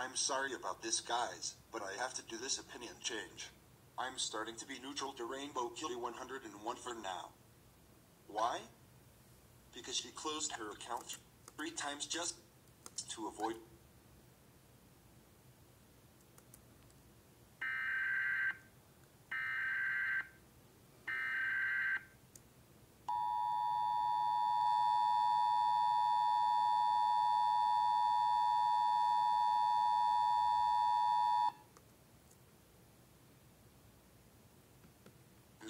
I'm sorry about this, guys, but I have to do this opinion change. I'm starting to be neutral to Rainbow Kitty 101 for now. Why? Because she closed her account three times just to avoid.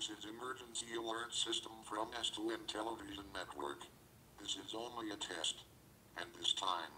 This is emergency alert system from S2N Television Network. This is only a test. And this time,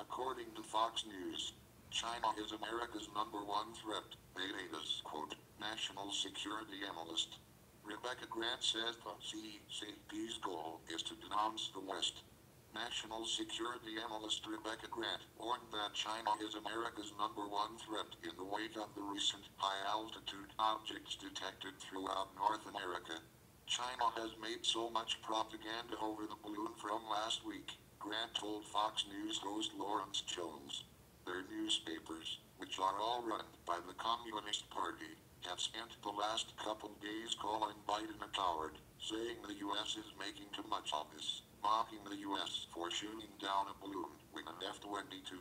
according to Fox News, China is America's number one threat, made Betas, quote, national security analyst. Rebecca Grant says the CCP's goal is to denounce the West. National security analyst Rebecca Grant warned that China is America's number one threat in the wake of the recent high altitude objects detected throughout North America. China has made so much propaganda over the balloon from last week, Grant told Fox News host Lawrence Jones. Their newspapers, which are all run by the Communist Party, have spent the last couple days calling Biden a coward, saying the U.S. is making too much of this, mocking the U.S. for shooting down a balloon with an F-22.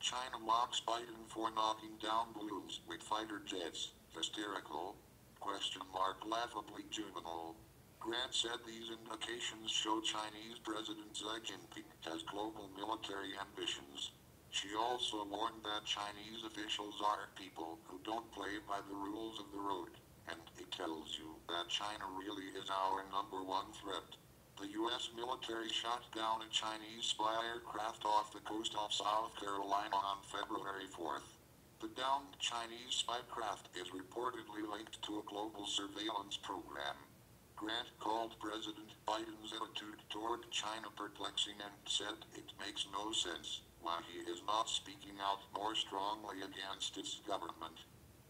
China mocks Biden for knocking down balloons with fighter jets, hysterical, question mark laughably juvenile. Grant said these indications show Chinese President Xi Jinping has global military ambitions. She also warned that Chinese officials are people who don't play by the rules of the road, and it tells you that China really is our number one threat. The U.S. military shot down a Chinese spy aircraft off the coast of South Carolina on February 4th. The downed Chinese spy craft is reportedly linked to a global surveillance program. Grant called President Biden's attitude toward China perplexing and said it makes no sense why he is not speaking out more strongly against its government.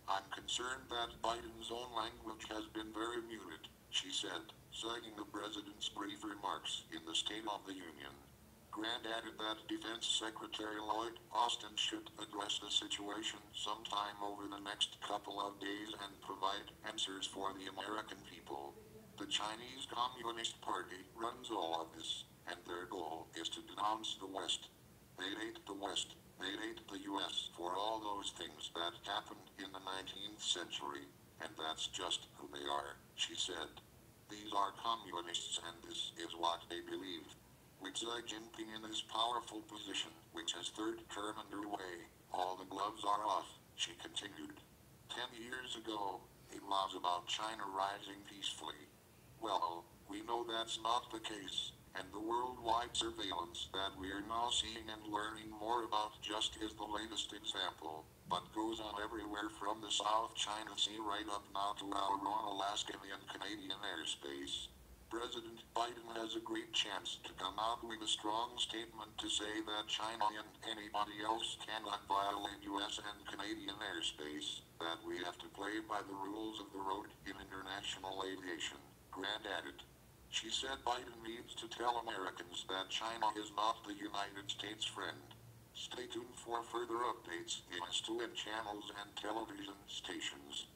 I'm concerned that Biden's own language has been very muted, she said, citing the president's brief remarks in the State of the Union. Grant added that Defense Secretary Lloyd Austin should address the situation sometime over the next couple of days and provide answers for the American people. The Chinese Communist Party runs all of this, and their goal is to denounce the West. They hate the West. They hate the U.S. for all those things that happened in the 19th century, and that's just who they are, she said. These are communists and this is what they believe. With Xi Jinping in this powerful position, which has third term underway, all the gloves are off, she continued. Ten years ago, it was about China rising peacefully. Well, we know that's not the case, and the worldwide surveillance that we're now seeing and learning more about just is the latest example, but goes on everywhere from the South China Sea right up now to our own Alaskan and Canadian airspace. President Biden has a great chance to come out with a strong statement to say that China and anybody else cannot violate U.S. and Canadian airspace, that we have to play by the rules of the road in international aviation, Grant added. She said Biden needs to tell Americans that China is not the United States friend. Stay tuned for further updates in S2N channels and television stations.